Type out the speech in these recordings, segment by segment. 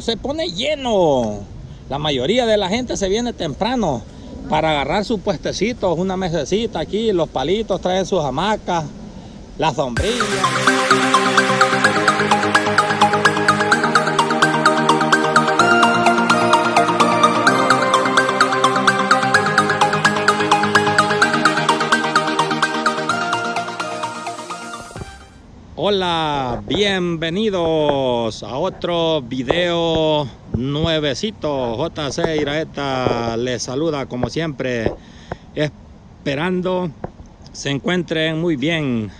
se pone lleno. La mayoría de la gente se viene temprano para agarrar sus puestecitos, una mesecita aquí, los palitos, traen sus hamacas, las sombrillas. Hola, bienvenidos a otro video nuevecito. JC Iraeta les saluda como siempre, esperando se encuentren muy bien.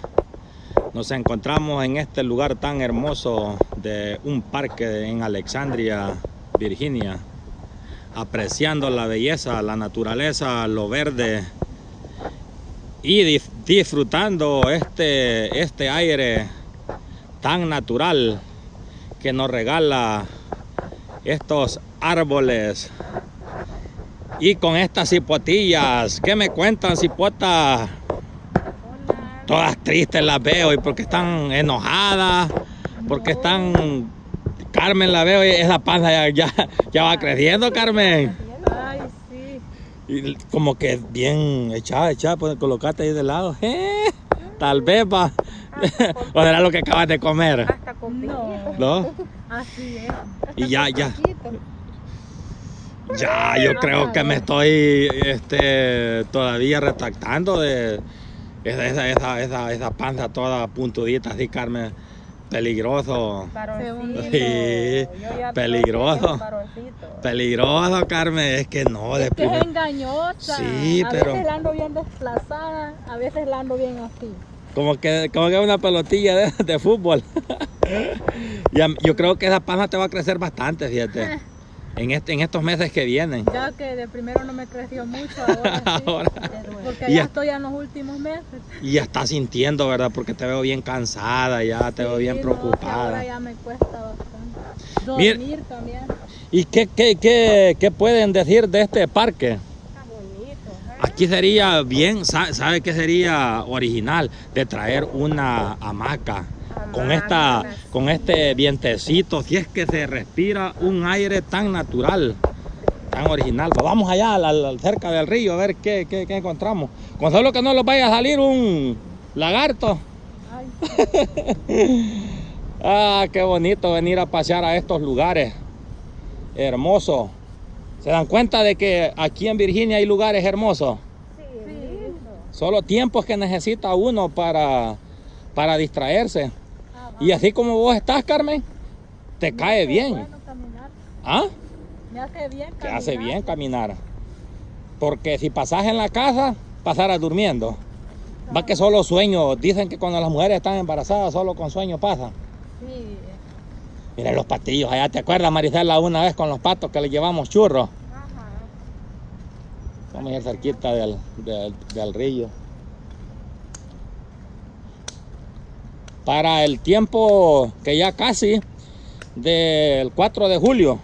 Nos encontramos en este lugar tan hermoso de un parque en Alexandria, Virginia, apreciando la belleza, la naturaleza, lo verde y disfrutando este, este aire tan natural que nos regala estos árboles y con estas cipotillas ¿qué me cuentan cipotas? todas tristes las veo y porque están enojadas porque están Carmen la veo y esa panza ya, ya va creciendo Carmen y como que bien echada, echada, pues colocate ahí de lado. Eh, tal vez va. o será lo que acabas de comer. Hasta no. ¿No? Así es. Y ya, ya. Ya, yo creo que me estoy este, todavía retractando de esa, esa, esa, esa panza toda puntudita así, Carmen Peligroso. Sí, peligroso. Peligroso, Carmen. Es que no. Es que es engañosa. Sí, a pero. A veces la ando bien desplazada, a veces la ando bien así. Como que, como que una pelotilla de, de fútbol. yo creo que esa panza te va a crecer bastante, fíjate. en, este, en estos meses que vienen. Ya que de primero no me creció mucho, ahora, Porque ya, estoy en los últimos meses. Y ya estás sintiendo, ¿verdad? Porque te veo bien cansada, ya te veo bien preocupada. ahora ya me cuesta bastante. Dormir también. ¿Y qué, qué, qué, qué, pueden decir de este parque? Está bonito. ¿eh? Aquí sería bien, ¿sabe qué sería original? De traer una hamaca con, esta, con este vientecito, si es que se respira un aire tan natural, tan original. Pues vamos allá, cerca del río, a ver qué, qué, encontramos. Con solo que no nos vaya a salir un lagarto. ah, qué bonito venir a pasear a estos lugares. Hermoso. ¿Se dan cuenta de que aquí en Virginia hay lugares hermosos? Sí. Solo tiempos que necesita uno para, para distraerse. Y así como vos estás, Carmen, te cae bien. ¿Ah? Me hace bien caminar. Te hace bien caminar. Porque si pasas en la casa, pasarás durmiendo. Va que solo sueño. Dicen que cuando las mujeres están embarazadas, solo con sueño pasan. Sí. Miren los patillos allá. ¿Te acuerdas, Marisela, una vez con los patos que le llevamos churros? Ajá. Vamos a ir cerquita del, del, del río. Para el tiempo que ya casi del 4 de julio.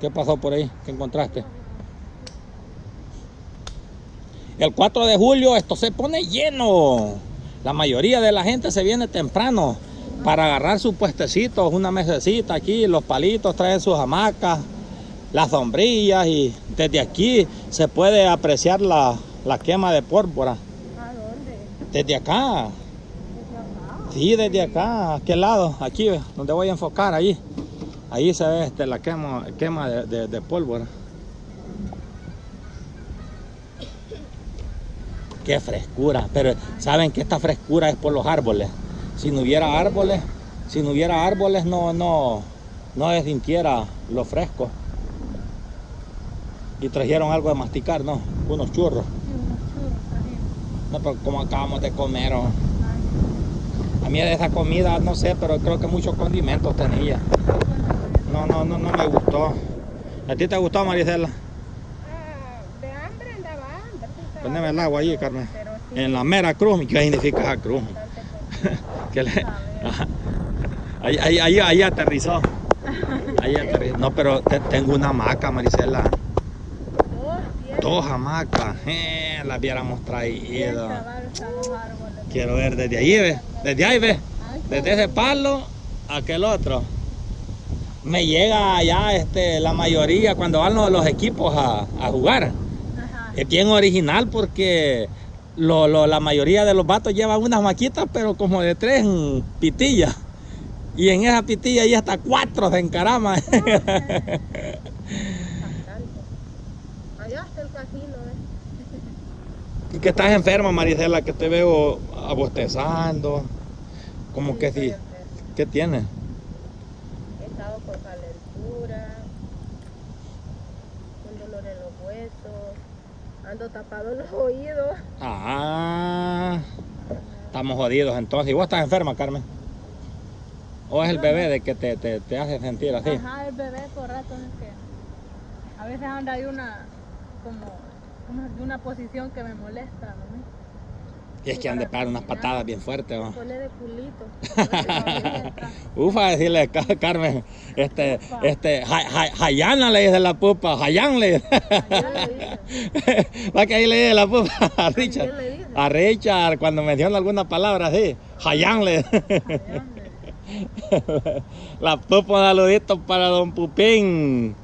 ¿Qué pasó por ahí? ¿Qué encontraste? El 4 de julio esto se pone lleno. La mayoría de la gente se viene temprano para agarrar sus puestecitos, una mesecita aquí, los palitos, traen sus hamacas, las sombrillas y desde aquí se puede apreciar la, la quema de pórpora. ¿A dónde? Desde acá. Sí, desde acá, a aquel lado, aquí, donde voy a enfocar, ahí. Ahí se ve este, la quema, quema de, pólvora. Qué frescura, pero saben que esta frescura es por los árboles. Si no hubiera árboles, si no hubiera árboles no, no, no se sintiera lo fresco. Y trajeron algo de masticar, ¿no? Unos churros. No, pero como acabamos de comer, a mí de esa comida, no sé, pero creo que muchos condimentos tenía. No, no, no, no me gustó. ¿A ti te gustó, Marisela? Ah, de hambre andaba hambre. Poneme el agua ahí, Carmen. En la mera cruz, ¿qué significa esa cruz? que le... ahí, ahí, ahí, ahí, aterrizó. Ahí aterrizó. No, pero tengo una hamaca, Marisela. Dos hamacas. Eh, las hubiéramos traído. Quiero ver desde ahí, ve. Desde ahí, ve. Desde ese palo a aquel otro. me llega ya este, la mayoría cuando van los, equipos a, jugar. Es bien original porque la mayoría de los vatos llevan unas maquitas, pero como de tres pitillas. Y en esa pitilla hay hasta cuatro se encarama. Allá está el casino, ¿eh? Y que estás enferma, Marisela, que te veo abostezando. Como que sí. ¿Qué tienes? He estado con calentura, con dolor en los huesos, ando tapado en los oídos. Ah, estamos jodidos entonces. ¿Y vos estás enferma, Carmen? ¿O es el bebé de que te, te, te hace sentir así? Ajá, el bebé por rato es que a veces anda ahí una como una, una posición que me molesta, ¿no? Y es que han de pegar unas patadas bien fuertes. ¿no? De culito. Ufa, decirle, Carmen, este, este, Hayana le dice la pupa, Hayan le dice. Va que ahí le dice la pupa a Richard. A Richard, cuando menciona alguna palabra así, Hayan le La pupa, un saludito para don Pupín.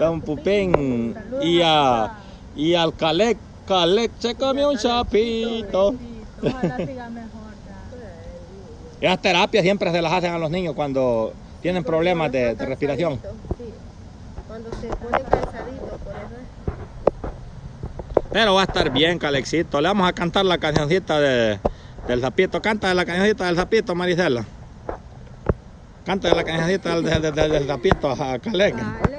don Pupín. Y, a, y al Calec Calec se comió un sapito. Esas terapias siempre se las hacen a los niños cuando tienen problemas de, respiración. Cuando se pone cansadito, por eso. Pero va a estar bien, Calexito. Le vamos a cantar la cancioncita de, del zapito. Canta la cancioncita del zapito, Maricela. Canta la cancioncita del, del, del, del zapito a Calec. Calec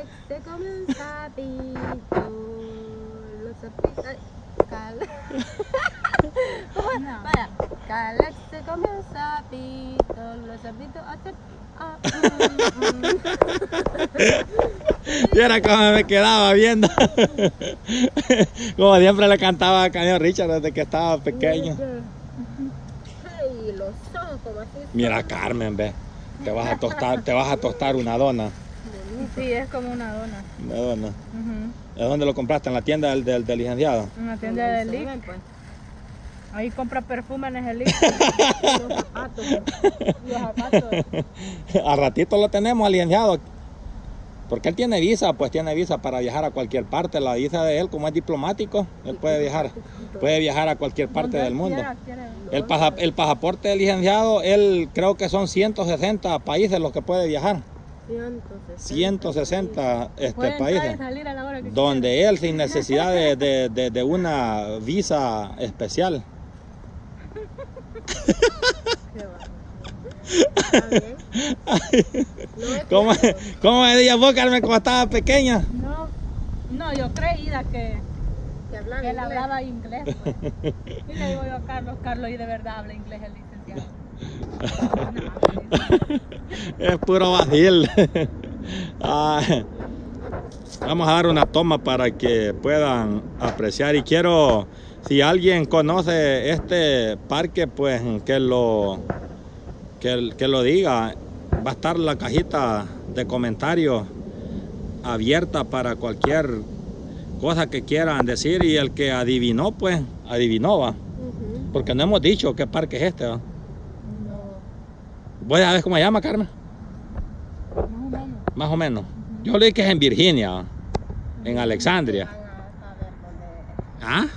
Vaya, Calex se come un sapito, los sapitos hacen... Ah, mm, mm. y era como me quedaba viendo. como siempre le cantaba a Cañón Richard desde que estaba pequeño. los ojos como así. Mira Carmen, ve. Te vas a tostar, te vas a tostar una dona. Sí, es como una dona. Una dona. ¿De dónde lo compraste? ¿En la tienda del, del, licenciado? En la tienda del LIC. Pues. Ahí compra perfume en el LIC. los zapatos. Los zapatos. A ratito lo tenemos al licenciado. Porque él tiene visa, pues tiene visa para viajar a cualquier parte. La visa de él, como es diplomático, él puede viajar. Puede viajar a cualquier parte del mundo. El, el pasaporte del licenciado, él creo que son 160 países los que puede viajar. 160 este, países donde él sin necesidad de, de, de, una visa especial. ¿Cómo, ¿Cómo me decía vos, Carmen, cuando estaba pequeña? No, no yo creía que, que, él hablaba inglés. Pues. Y le digo yo a Carlos, Carlos, y de verdad habla inglés el licenciado. es puro vacil. vamos a dar una toma para que puedan apreciar. Y quiero si alguien conoce este parque pues que lo que, que lo diga. Va a estar la cajita de comentarios abierta para cualquier cosa que quieran decir. Y el que adivinó pues adivinó va porque no hemos dicho qué parque es este ¿va? ¿Voy a ver cómo se llama, Carmen? Más o menos. Más o menos. Yo leí que es en Virginia, en Alexandria. ¿Ah?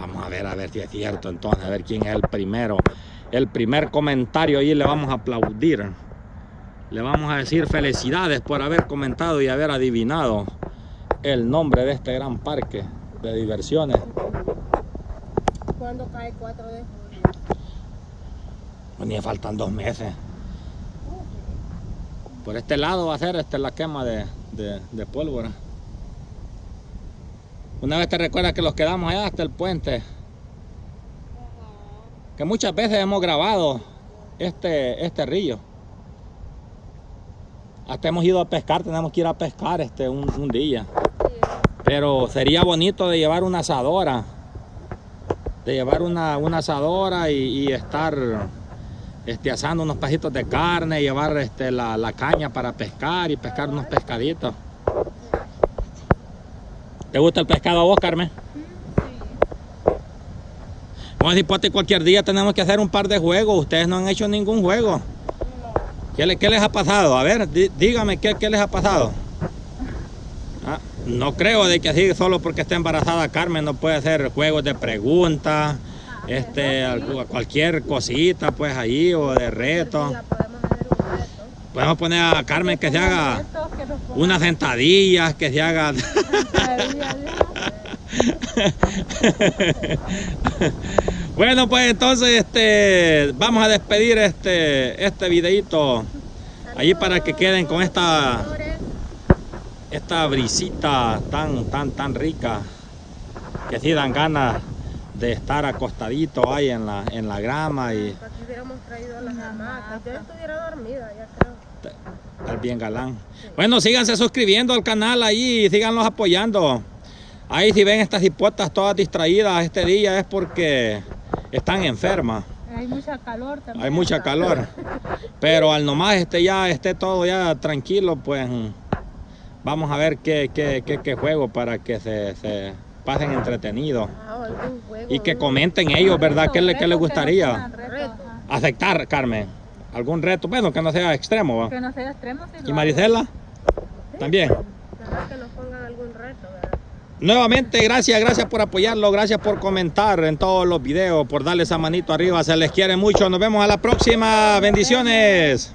Vamos a ver, a ver si es cierto entonces, a ver quién es el primero. El primer comentario ahí le vamos a aplaudir. Le vamos a decir felicidades por haber comentado y haber adivinado el nombre de este gran parque de diversiones. ¿Cuándo cae 4 de ni faltan dos meses. Por este lado va a ser este, la quema de, pólvora. Una vez te recuerdas que los quedamos allá hasta el puente. Que muchas veces hemos grabado este, este río. Hasta hemos ido a pescar, tenemos que ir a pescar este un, día. Pero sería bonito de llevar una asadora. De llevar una, asadora y estar este, asando unos pedacitos de carne, llevar este, la, caña para pescar y pescar unos pescaditos. ¿Te gusta el pescado a vos, Carmen? Sí. Vamos a decir, cualquier día tenemos que hacer un par de juegos. Ustedes no han hecho ningún juego. ¿Qué, le- qué les ha pasado? A ver, dí- dígame qué, qué les ha pasado. Ah, no creo de que así solo porque está embarazada Carmen no puede hacer juegos de preguntas, este, cualquier cosita pues ahí o de reto. Podemos poner a Carmen que se haga unas sentadillas, que se haga... bueno, pues entonces este vamos a despedir este este videito allí para que queden con esta esta brisita tan tan tan rica que sí dan ganas de estar acostadito ahí en la en la grama y Aquí hubiéramos traído las hamacas. Yo estuviera dormida, ya creo. estar bien galán. Bueno, síganse suscribiendo al canal ahí y síganlos apoyando. Ahí si ven estas hipotas todas distraídas este día es porque están enfermas. Hay mucha calor también. Hay mucha calor. Pero al nomás este ya esté todo ya tranquilo, pues mm, vamos a ver qué, qué, qué, qué juego para que se, se pasen entretenidos. Ah, juego. Y que comenten ellos, ¿verdad? ¿Qué, le, qué les gustaría aceptar, Carmen? ¿Algún reto? Bueno, que no sea extremo. ¿va? Que no sea extremo. ¿Y. Marisela? También. Ojalá que nos pongan algún reto, ¿verdad? Nuevamente, gracias, gracias por apoyarlo, gracias por comentar en todos los videos, por darle esa manito arriba, se les quiere mucho. Nos vemos a la próxima, bendiciones.